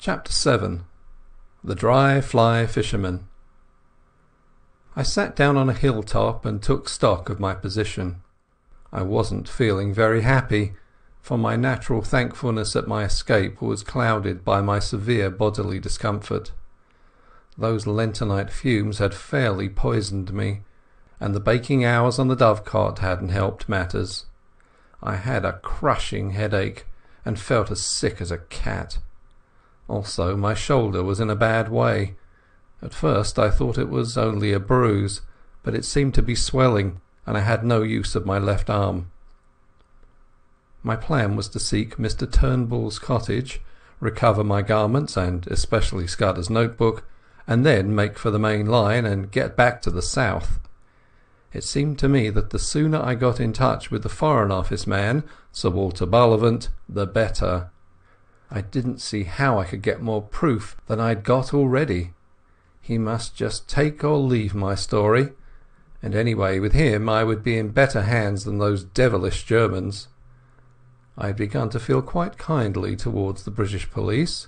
CHAPTER VII THE DRY FLY FISHERMAN I sat down on a hilltop and took stock of my position. I wasn't feeling very happy, for my natural thankfulness at my escape was clouded by my severe bodily discomfort. Those lentonite fumes had fairly poisoned me, and the baking hours on the dovecot hadn't helped matters. I had a crushing headache, and felt as sick as a cat. Also my shoulder was in a bad way. At first I thought it was only a bruise, but it seemed to be swelling, and I had no use of my left arm. My plan was to seek Mr Turnbull's cottage, recover my garments, and especially Scudder's notebook, and then make for the main line and get back to the south. It seemed to me that the sooner I got in touch with the Foreign Office man, Sir Walter Bullivant, the better. I didn't see how I could get more proof than I'd got already. He must just take or leave my story, and anyway with him I would be in better hands than those devilish Germans. I had begun to feel quite kindly towards the British police.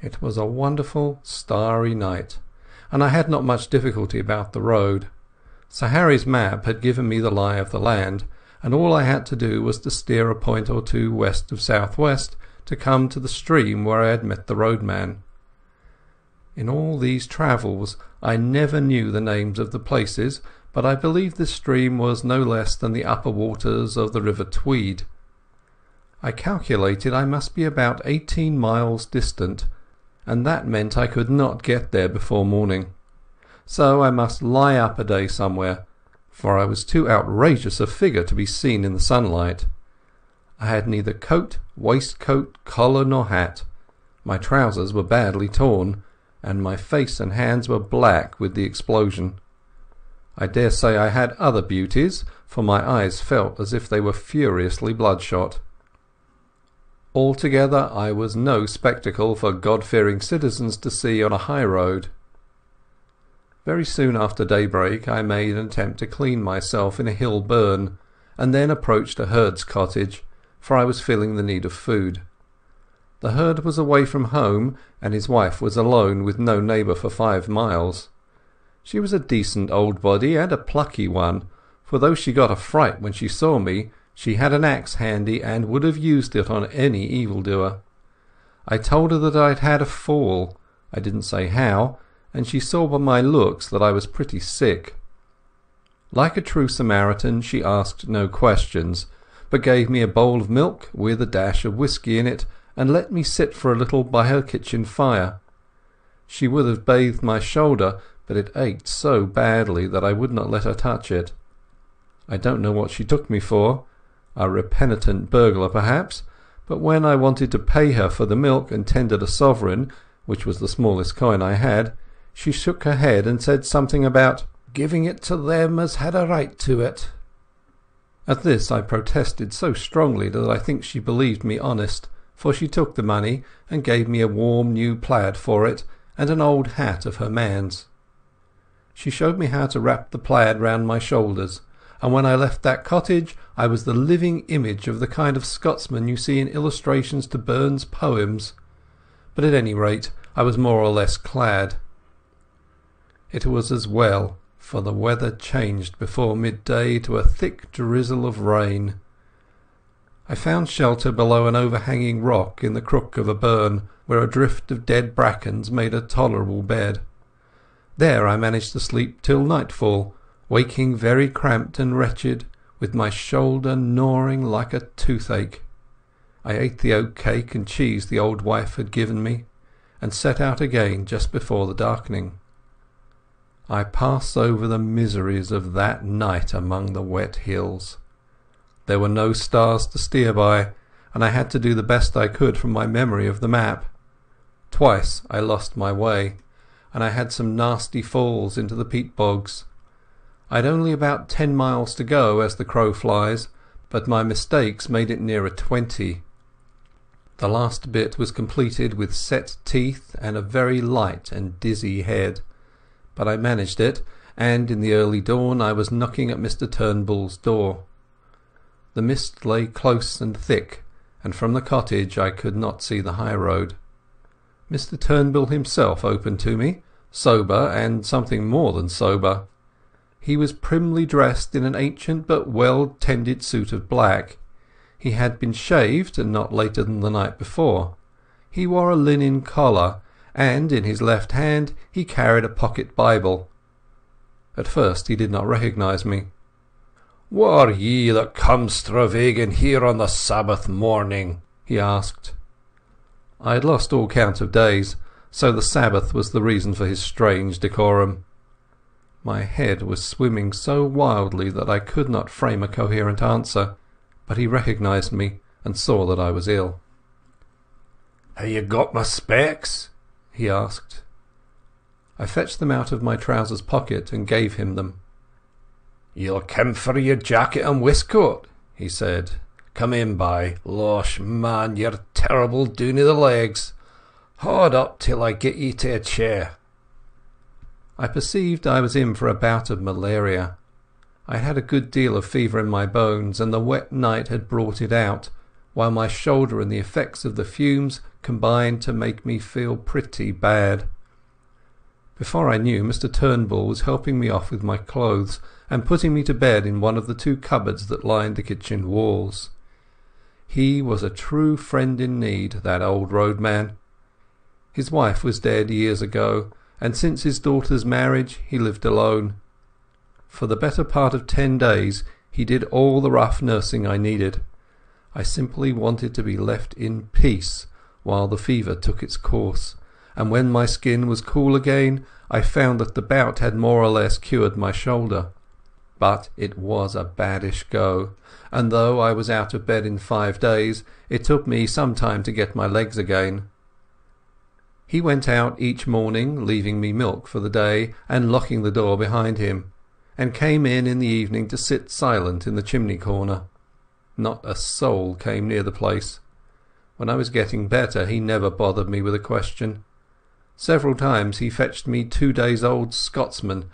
It was a wonderful starry night, and I had not much difficulty about the road. Sir Harry's map had given me the lie of the land, and all I had to do was to steer a point or two west of south west to come to the stream where I had met the roadman. In all these travels I never knew the names of the places, but I believe this stream was no less than the upper waters of the river Tweed. I calculated I must be about eighteen miles distant, and that meant I could not get there before morning. So I must lie up a day somewhere, for I was too outrageous a figure to be seen in the sunlight. I had neither coat, waistcoat, collar nor hat. My trousers were badly torn, and my face and hands were black with the explosion. I dare say I had other beauties, for my eyes felt as if they were furiously bloodshot. Altogether I was no spectacle for God-fearing citizens to see on a high road. Very soon after daybreak I made an attempt to clean myself in a hill burn, and then approached a herd's cottage, for I was feeling the need of food. The herd was away from home, and his wife was alone with no neighbour for five miles. She was a decent old body and a plucky one, for though she got a fright when she saw me, she had an axe handy and would have used it on any evildoer. I told her that I had had a fall. I didn't say how, and she saw by my looks that I was pretty sick. Like a true Samaritan she asked no questions, but gave me a bowl of milk with a dash of whisky in it, and let me sit for a little by her kitchen fire. She would have bathed my shoulder, but it ached so badly that I would not let her touch it. I don't know what she took me for, a repentant burglar perhaps, but when I wanted to pay her for the milk and tendered a sovereign, which was the smallest coin I had, she shook her head and said something about giving it to them as had a right to it. At this I protested so strongly that I think she believed me honest, for she took the money and gave me a warm new plaid for it and an old hat of her man's. She showed me how to wrap the plaid round my shoulders, and when I left that cottage I was the living image of the kind of Scotsman you see in illustrations to Burns' poems. But at any rate I was more or less clad. It was as well, for the weather changed before midday to a thick drizzle of rain. I found shelter below an overhanging rock in the crook of a burn, where a drift of dead brackens made a tolerable bed. There I managed to sleep till nightfall, waking very cramped and wretched, with my shoulder gnawing like a toothache. I ate the oat cake and cheese the old wife had given me, and set out again just before the darkening. I pass over the miseries of that night among the wet hills. There were no stars to steer by, and I had to do the best I could from my memory of the map. Twice I lost my way, and I had some nasty falls into the peat bogs. I had only about ten miles to go as the crow flies, but my mistakes made it nearer twenty. The last bit was completed with set teeth and a very light and dizzy head but I managed it, and in the early dawn I was knocking at Mr Turnbull's door. The mist lay close and thick, and from the cottage I could not see the high road. Mr Turnbull himself opened to me, sober and something more than sober. He was primly dressed in an ancient but well tended suit of black. He had been shaved and not later than the night before. He wore a linen collar, and in his left hand he carried a pocket Bible. At first he did not recognize me. "Wha are ye that come stravaigin' here on the Sabbath morning?" he asked. I had lost all count of days, so the Sabbath was the reason for his strange decorum. My head was swimming so wildly that I could not frame a coherent answer, but he recognized me and saw that I was ill. "Have you got my specs?" He asked. I fetched them out of my trousers pocket and gave him them. "You'll come for your jacket and waistcoat," he said. "Come in by. Losh, man, you're terrible doon i' the legs. Haud up till I get ye to a chair." I perceived I was in for a bout of malaria. I had a good deal of fever in my bones, and the wet night had brought it out, while my shoulder and the effects of the fumes combined to make me feel pretty bad. Before I knew, Mr Turnbull was helping me off with my clothes and putting me to bed in one of the two cupboards that lined the kitchen walls. He was a true friend in need, that old roadman. His wife was dead years ago, and since his daughter's marriage he lived alone. For the better part of ten days he did all the rough nursing I needed. I simply wanted to be left in peace while the fever took its course, and when my skin was cool again I found that the bout had more or less cured my shoulder. But it was a baddish go, and though I was out of bed in five days it took me some time to get my legs again. He went out each morning, leaving me milk for the day and locking the door behind him, and came in in the evening to sit silent in the chimney corner. Not a soul came near the place. When I was getting better he never bothered me with a question. Several times he fetched me two days old Scotsmen,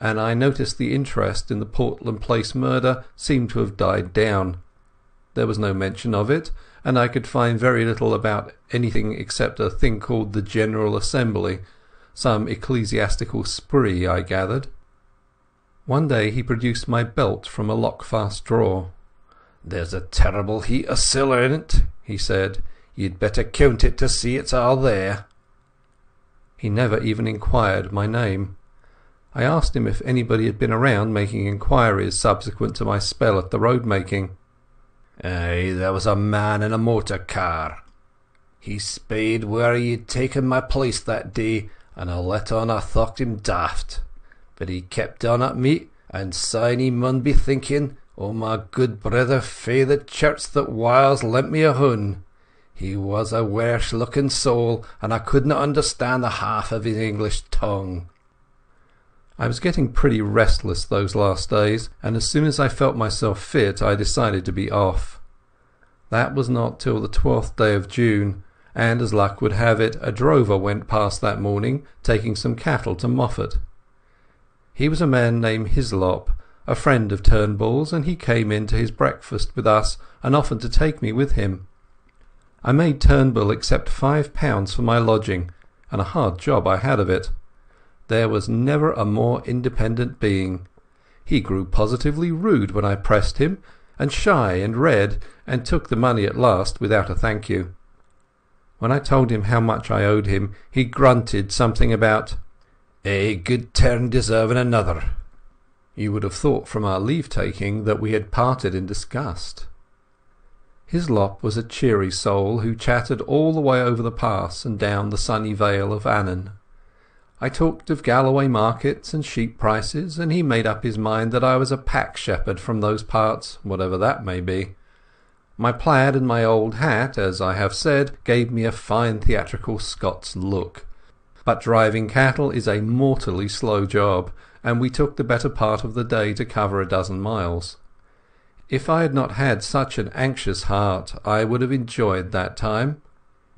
and I noticed the interest in the Portland Place murder seemed to have died down. There was no mention of it, and I could find very little about anything except a thing called the General Assembly, some ecclesiastical spree, I gathered. One day he produced my belt from a lockfast drawer. "There's a terrible heap of siller in it," he said. "You'd better count it to see it's all there." He never even inquired my name. I asked him if anybody had been around making inquiries subsequent to my spell at the road making. Ay, there was a man in a motor car. He speired where he'd taken my place that day, and I let on I thocht him daft. But he kept on at me, and syne he mun be thinking, O my good brother fae the church that whiles lent me a hun. He was a wersh looking soul, and I couldna understand the half of his English tongue. I was getting pretty restless those last days, and as soon as I felt myself fit I decided to be off. That was not till the twelfth day of June, and as luck would have it a drover went past that morning taking some cattle to Moffat. He was a man named Hislop, a friend of Turnbull's, and he came in to his breakfast with us and offered to take me with him. I made Turnbull accept five pounds for my lodging, and a hard job I had of it. There was never a more independent being. He grew positively rude when I pressed him, and shy and red, and took the money at last without a thank you. When I told him how much I owed him he grunted something about "A good turn deserving another." You would have thought from our leave taking that we had parted in disgust. Hislop was a cheery soul who chattered all the way over the pass and down the sunny vale of Annan. I talked of Galloway markets and sheep prices, and he made up his mind that I was a pack shepherd from those parts, whatever that may be. My plaid and my old hat, as I have said, gave me a fine theatrical Scots look. But driving cattle is a mortally slow job, and we took the better part of the day to cover a dozen miles. If I had not had such an anxious heart I would have enjoyed that time.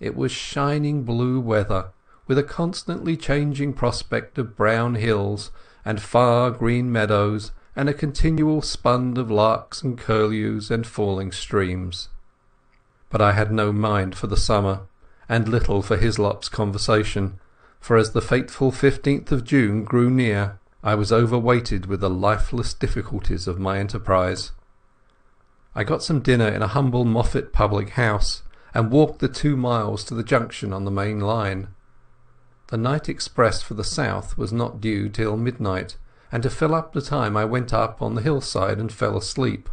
It was shining blue weather, with a constantly changing prospect of brown hills and far green meadows and a continual spund of larks and curlews and falling streams. But I had no mind for the summer, and little for Hislop's conversation, for as the fateful 15th of June drew near I was overweighted with the lifeless difficulties of my enterprise. I got some dinner in a humble Moffat public house, and walked the two miles to the junction on the main line. The night express for the south was not due till midnight, and to fill up the time I went up on the hillside and fell asleep,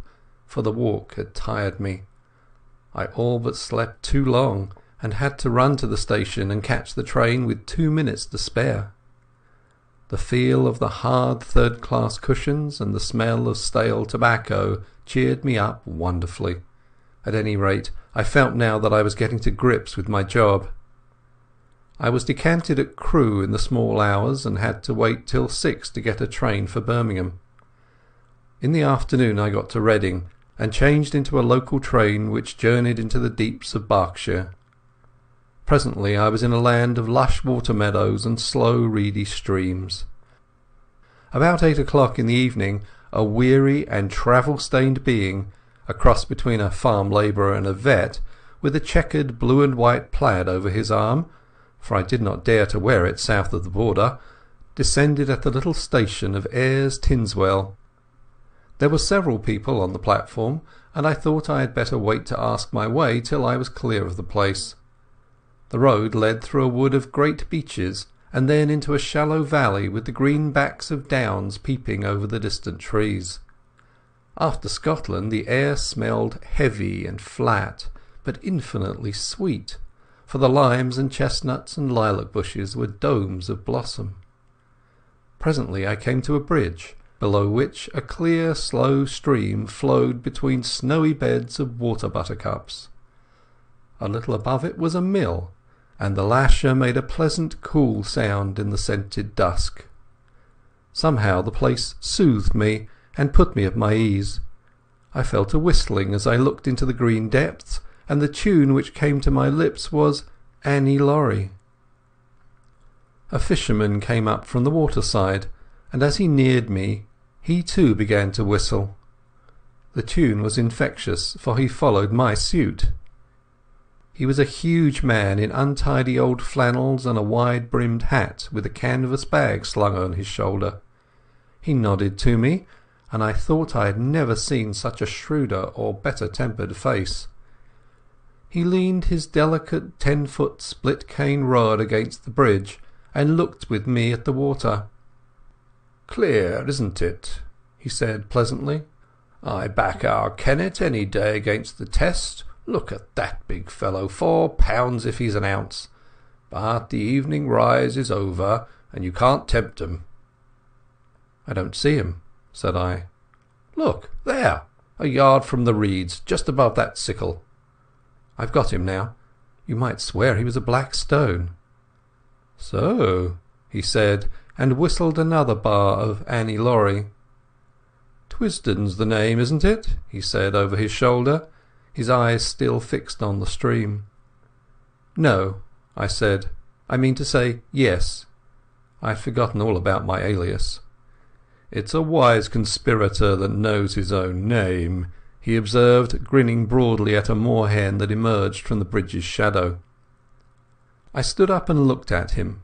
for the walk had tired me. I all but slept too long, and had to run to the station and catch the train with two minutes to spare. The feel of the hard third class cushions and the smell of stale tobacco cheered me up wonderfully. At any rate, I felt now that I was getting to grips with my job. I was decanted at Crewe in the small hours, and had to wait till six to get a train for Birmingham. In the afternoon I got to Reading, and changed into a local train which journeyed into the deeps of Berkshire. Presently I was in a land of lush water meadows and slow reedy streams. About eight o'clock in the evening a weary and travel-stained being, a cross between a farm labourer and a vet, with a checkered blue and white plaid over his arm, for I did not dare to wear it south of the border, descended at the little station of Artinswell. There were several people on the platform, and I thought I had better wait to ask my way till I was clear of the place. The road led through a wood of great beeches, and then into a shallow valley with the green backs of downs peeping over the distant trees. After Scotland the air smelled heavy and flat, but infinitely sweet, for the limes and chestnuts and lilac bushes were domes of blossom. Presently I came to a bridge, below which a clear slow stream flowed between snowy beds of water buttercups. A little above it was a mill, and the lasher made a pleasant cool sound in the scented dusk. Somehow the place soothed me and put me at my ease. I fell to whistling as I looked into the green depths, and the tune which came to my lips was Annie Laurie. A fisherman came up from the waterside, and as he neared me he too began to whistle. The tune was infectious, for he followed my suit. He was a huge man in untidy old flannels and a wide-brimmed hat with a canvas bag slung on his shoulder. He nodded to me, and I thought I had never seen such a shrewder or better-tempered face. He leaned his delicate ten-foot split-cane rod against the bridge and looked with me at the water. "Clear, isn't it?" he said pleasantly. "I back our Kennet any day against the Test. Look at that big fellow, four pounds if he's an ounce. But the evening rise is over, and you can't tempt 'em." "I don't see him," said I. "Look there, a yard from the reeds, just above that sickle." "I've got him now. You might swear he was a black stone." "So," he said, and whistled another bar of Annie Laurie. "Twisden's the name, isn't it?" he said over his shoulder his eyes still fixed on the stream. "No," I said. "I mean to say yes." I had forgotten all about my alias. "It's a wise conspirator that knows his own name," he observed, grinning broadly at a moorhen that emerged from the bridge's shadow. I stood up and looked at him,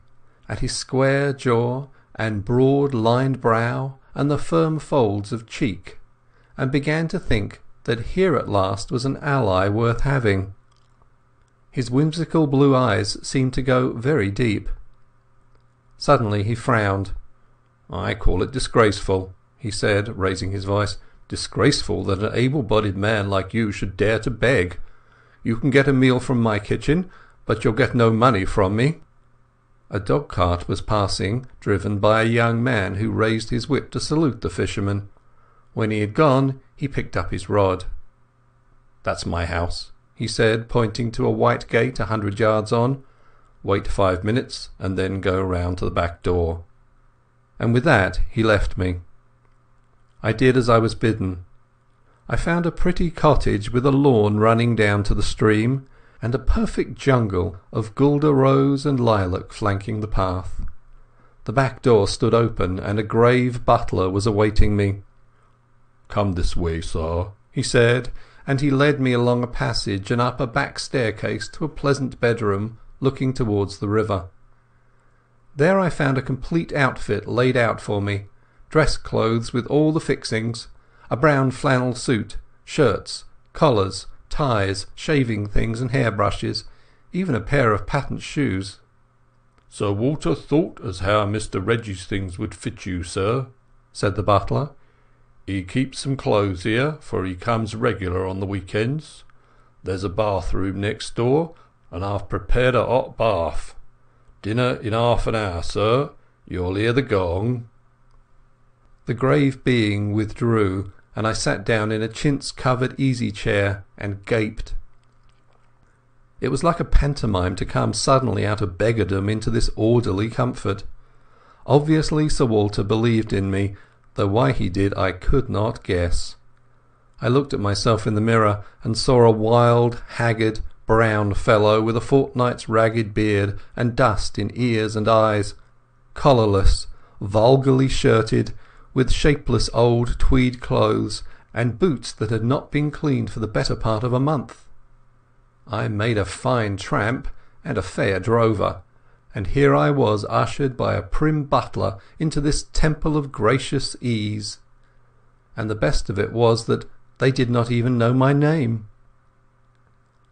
at his square jaw and broad lined brow and the firm folds of cheek, and began to think that here at last was an ally worth having. His whimsical blue eyes seemed to go very deep. Suddenly he frowned. "I call it disgraceful," he said, raising his voice. "Disgraceful that an able-bodied man like you should dare to beg. You can get a meal from my kitchen, but you'll get no money from me." A dog-cart was passing, driven by a young man who raised his whip to salute the fisherman. When he had gone he picked up his rod. "That's my house," he said, pointing to a white gate a hundred yards on. "Wait five minutes and then go round to the back door." And with that he left me. I did as I was bidden. I found a pretty cottage with a lawn running down to the stream, and a perfect jungle of guelder rose and lilac flanking the path. The back door stood open, and a grave butler was awaiting me. "Come this way, sir," he said, and he led me along a passage and up a back staircase to a pleasant bedroom looking towards the river. There I found a complete outfit laid out for me, dress clothes with all the fixings, a brown flannel suit, shirts, collars, ties, shaving things and hair brushes, even a pair of patent shoes. "Sir Walter thought as how Mr Reggie's things would fit you, sir," said the butler. He keeps some clothes here, for he comes regular on the week ends. There's a bathroom next door, and I've prepared a hot bath. Dinner in half an hour, sir. You'll hear the gong." The grave being withdrew, and I sat down in a chintz covered easy chair and gaped. It was like a pantomime to come suddenly out of beggardom into this orderly comfort. Obviously Sir Walter believed in me, though why he did I could not guess. I looked at myself in the mirror and saw a wild, haggard, brown fellow with a fortnight's ragged beard and dust in ears and eyes, collarless, vulgarly shirted, with shapeless old tweed clothes and boots that had not been cleaned for the better part of a month. I made a fine tramp and a fair drover, and here I was ushered by a prim butler into this temple of gracious ease. And the best of it was that they did not even know my name.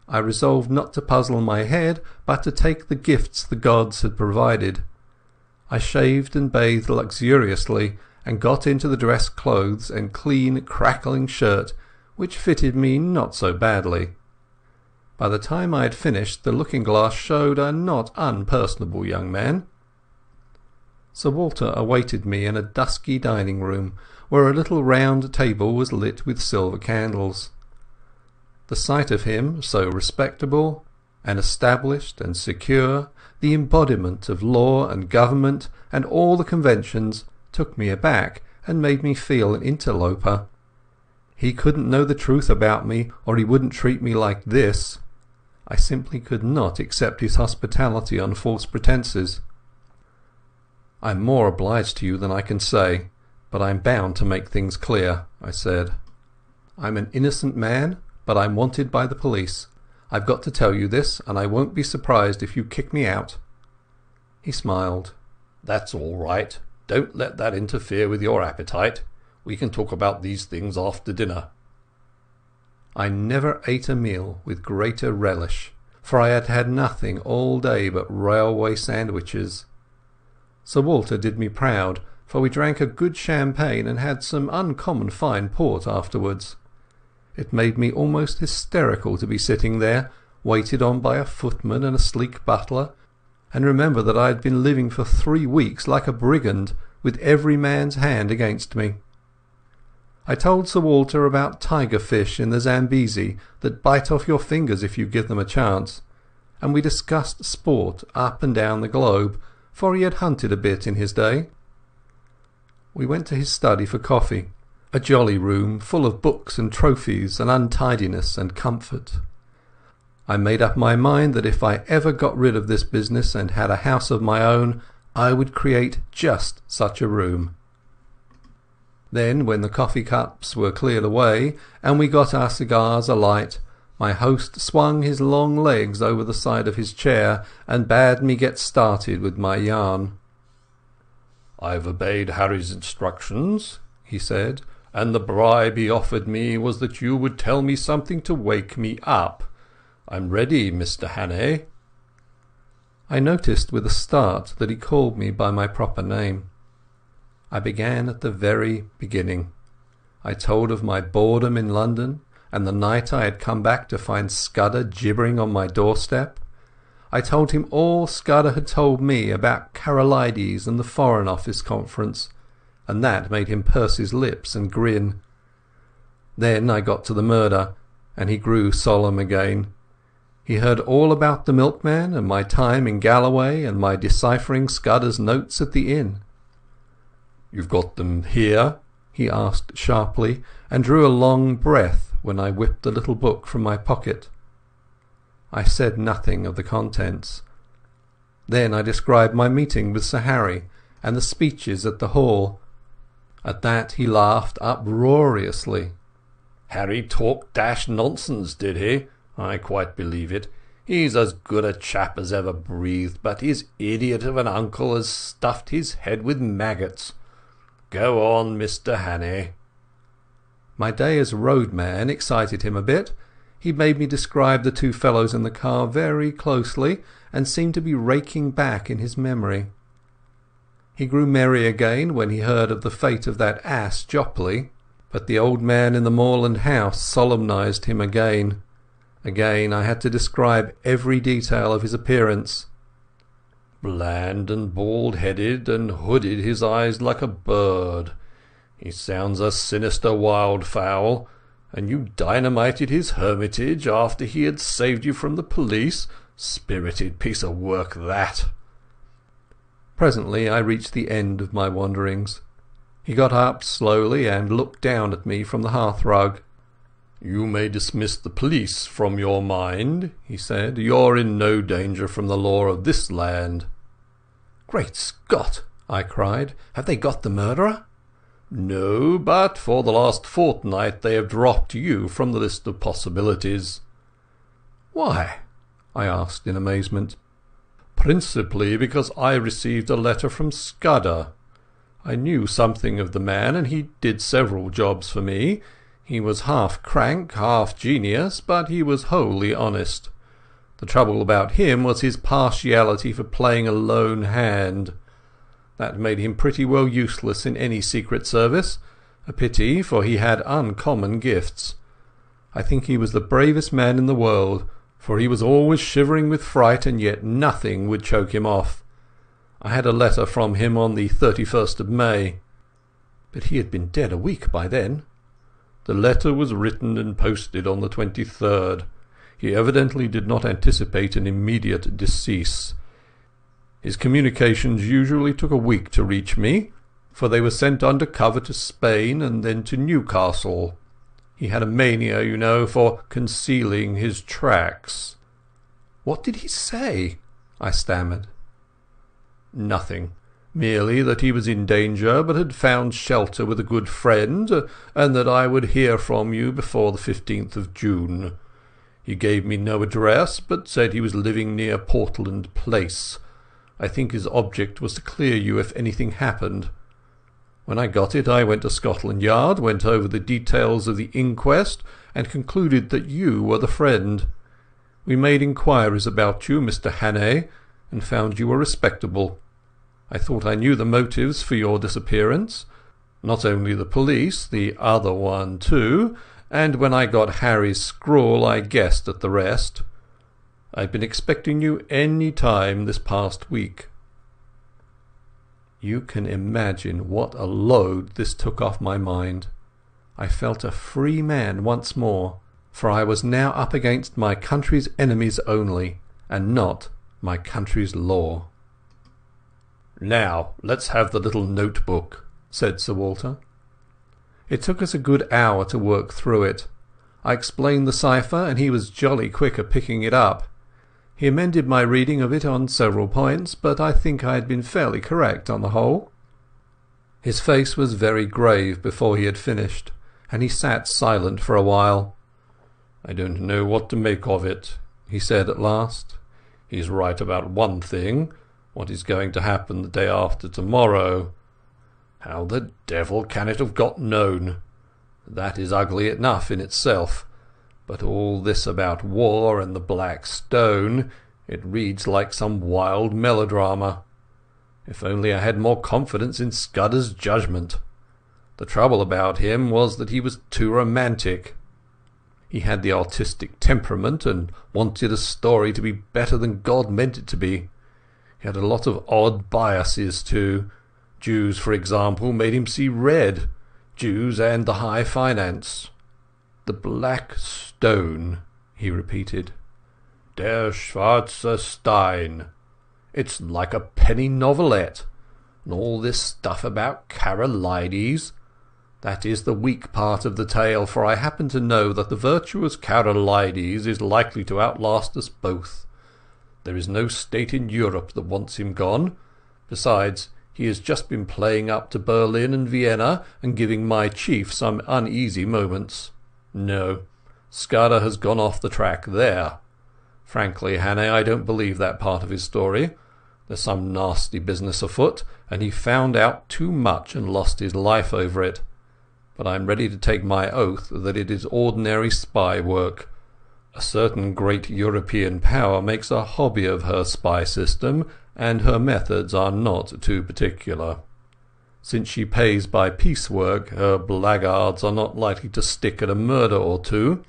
I resolved not to puzzle my head, but to take the gifts the gods had provided. I shaved and bathed luxuriously, and got into the dress clothes and clean crackling shirt, which fitted me not so badly. By the time I had finished the looking-glass showed a not unpersonable young man. Sir Walter awaited me in a dusky dining-room, where a little round table was lit with silver candles. The sight of him, so respectable and established and secure, the embodiment of law and government and all the conventions, took me aback and made me feel an interloper. He couldn't know the truth about me, or he wouldn't treat me like this. I simply could not accept his hospitality on false pretences. "I'm more obliged to you than I can say, but I'm bound to make things clear," I said. "I'm an innocent man, but I'm wanted by the police. I've got to tell you this, and I won't be surprised if you kick me out." He smiled. "That's all right. Don't let that interfere with your appetite. We can talk about these things after dinner. I never ate a meal with greater relish, for I had had nothing all day but railway sandwiches. Sir Walter did me proud, for we drank a good champagne and had some uncommon fine port afterwards. It made me almost hysterical to be sitting there, waited on by a footman and a sleek butler, and remember that I had been living for three weeks like a brigand, with every man's hand against me. I told Sir Walter about tiger fish in the Zambesi that bite off your fingers if you give them a chance, and we discussed sport up and down the globe, for he had hunted a bit in his day. We went to his study for coffee, a jolly room full of books and trophies and untidiness and comfort. I made up my mind that if I ever got rid of this business and had a house of my own, I would create just such a room. Then, when the coffee cups were cleared away and we got our cigars alight, my host swung his long legs over the side of his chair and bade me get started with my yarn. "I've obeyed Harry's instructions," he said, "and the bribe he offered me was that you would tell me something to wake me up. I'm ready, Mr Hannay." I noticed with a start that he called me by my proper name. I began at the very beginning. I told of my boredom in London, and the night I had come back to find Scudder gibbering on my doorstep. I told him all Scudder had told me about Karolides and the Foreign Office Conference, and that made him purse his lips and grin. Then I got to the murder, and he grew solemn again. He heard all about the milkman and my time in Galloway and my deciphering Scudder's notes at the inn. "You've got them here?" he asked sharply, and drew a long breath when I whipped the little book from my pocket. I said nothing of the contents. Then I described my meeting with Sir Harry, and the speeches at the Hall. At that he laughed uproariously. Harry talked dash nonsense, did he? I quite believe it. He's as good a chap as ever breathed, but his idiot of an uncle has stuffed his head with maggots. Go on, Mr Hannay." My day as roadman excited him a bit. He made me describe the two fellows in the car very closely, and seemed to be raking back in his memory. He grew merry again when he heard of the fate of that ass Jopley, but the old man in the moorland house solemnized him again. Again I had to describe every detail of his appearance. Bland and bald headed, and hooded his eyes like a bird. He sounds a sinister wildfowl, and you dynamited his hermitage after he had saved you from the police. Spirited piece of work that. Presently I reached the end of my wanderings. He got up slowly and looked down at me from the hearthrug. You may dismiss the police from your mind, he said. You're in no danger from the law of this land. Great Scott! I cried. Have they got the murderer? No, but for the last fortnight they have dropped you from the list of possibilities. Why? I asked in amazement. Principally because I received a letter from Scudder. I knew something of the man, and he did several jobs for me. He was half crank, half genius, but he was wholly honest. The trouble about him was his partiality for playing a lone hand. That made him pretty well useless in any secret service. A pity, for he had uncommon gifts. I think he was the bravest man in the world, for he was always shivering with fright, and yet nothing would choke him off. I had a letter from him on the 31st of May. But he had been dead a week by then. The letter was written and posted on the 23rd. He evidently did not anticipate an immediate decease. His communications usually took a week to reach me, for they were sent under cover to Spain and then to Newcastle. He had a mania, you know, for concealing his tracks. What did he say? I stammered. Nothing merely that he was in danger but had found shelter with a good friend, and that I would hear from you before the 15th of June. He gave me no address, but said he was living near Portland Place. I think his object was to clear you if anything happened. When I got it I went to Scotland Yard, went over the details of the inquest, and concluded that you were the friend. We made inquiries about you, Mr Hannay, and found you were respectable. I thought I knew the motives for your disappearance. Not only the police, the other one too, and when I got Harry's scrawl I guessed at the rest. I've been expecting you any time this past week. You can imagine what a load this took off my mind. I felt a free man once more, for I was now up against my country's enemies only, and not my country's law. "Now let's have the little notebook," said Sir Walter. It took us a good hour to work through it. I explained the cipher, and he was jolly quick at picking it up. He amended my reading of it on several points, but I think I had been fairly correct on the whole. His face was very grave before he had finished, and he sat silent for a while. "I don't know what to make of it," he said at last. "He's right about one thing what is going to happen the day after tomorrow. How the devil can it have got known? That is ugly enough in itself, but all this about war and the Black Stone, it reads like some wild melodrama. If only I had more confidence in Scudder's judgment. The trouble about him was that he was too romantic. He had the artistic temperament and wanted a story to be better than God meant it to be. He had a lot of odd biases too. Jews, for example, made him see red. Jews and the high finance. The Black Stone, he repeated. Der Schwarze Stein. It's like a penny novelette. And all this stuff about Karolides. That is the weak part of the tale, for I happen to know that the virtuous Karolides is likely to outlast us both. There is no state in Europe that wants him gone. Besides, he has just been playing up to Berlin and Vienna, and giving my chief some uneasy moments. No, Scudder has gone off the track there. Frankly, Hannay, I don't believe that part of his story. There's some nasty business afoot, and he found out too much and lost his life over it. But I'm ready to take my oath that it is ordinary spy work. A certain great European power makes a hobby of her spy system, and her methods are not too particular. Since she pays by piecework, her blackguards are not likely to stick at a murder or two.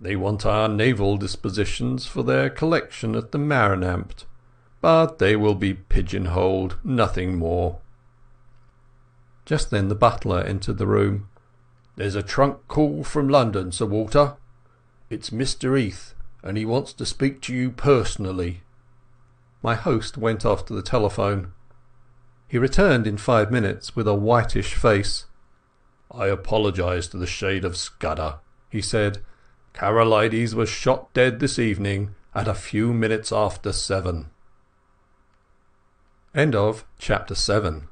They want our naval dispositions for their collection at the Marineamt, but they will be pigeon-holed, nothing more." Just then the butler entered the room. "There's a trunk call from London, Sir Walter. It's Mr Heath, and he wants to speak to you personally." My host went off to the telephone. He returned in five minutes with a whitish face. "I apologise to the shade of Scudder," he said. Karolides was shot dead this evening at a few minutes after seven. End of chapter 7